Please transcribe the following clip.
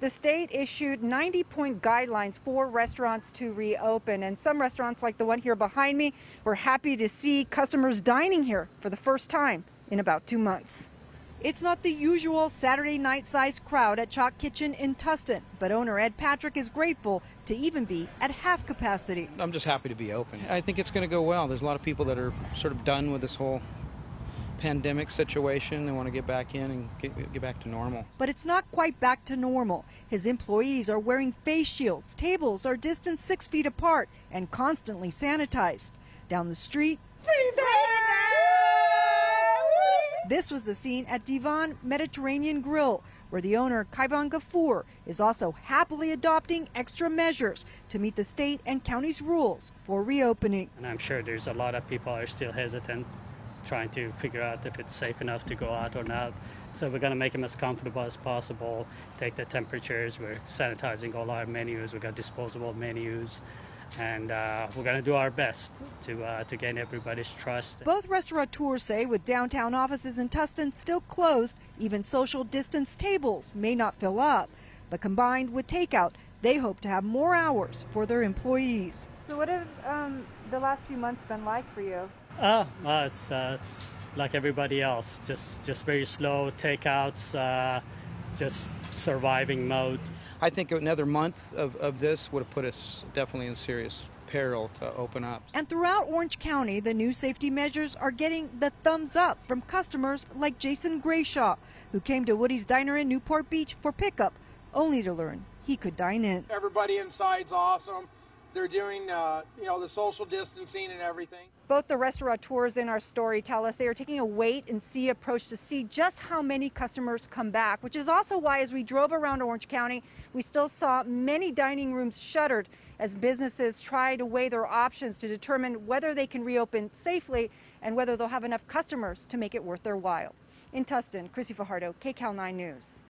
The state issued 90 point guidelines for restaurants to reopen, and some restaurants, like the one here behind me, were happy to see customers dining here for the first time in about two months. It's not the usual Saturday night sized crowd at Chalk Kitchen in Tustin, but owner Ed Patrick is grateful to even be at half capacity. I'm just happy to be open. I think it's going to go well. There's a lot of people that are sort of done with this whole pandemic situation. They want to get back in and get, get back to normal. But it's not quite back to normal. His employees are wearing face shields, tables are distanced six feet apart, and constantly sanitized. Down the street, This was the scene at Divan Mediterranean Grill, where the owner, Kaivan Gafour, is also happily adopting extra measures to meet the state and county's rules for reopening. And I'm sure there's a lot of people are still hesitant, trying to figure out if it's safe enough to go out or not. So we're going to make them as comfortable as possible, take the temperatures, we're sanitizing all our menus, we've got disposable menus and uh, we're going to do our best to uh, to gain everybody's trust. Both restaurateurs say with downtown offices in Tustin still closed, even social distance tables may not fill up. But combined with takeout, they hope to have more hours for their employees. So what have um, the last few months been like for you? Uh, uh it's, uh, it's like everybody else, just just very slow takeouts, uh, just surviving mode. I think another month of, of this would have put us definitely in serious peril to open up. And throughout Orange County, the new safety measures are getting the thumbs up from customers like Jason Grayshaw, who came to Woody's Diner in Newport Beach for pickup, only to learn he could dine in. Everybody inside's awesome. They're doing, uh, you know, the social distancing and everything. Both the restaurateurs in our story tell us they are taking a wait and see approach to see just how many customers come back, which is also why as we drove around Orange County, we still saw many dining rooms shuttered as businesses try to weigh their options to determine whether they can reopen safely and whether they'll have enough customers to make it worth their while. In Tustin, Chrissy Fajardo, KCAL 9 News.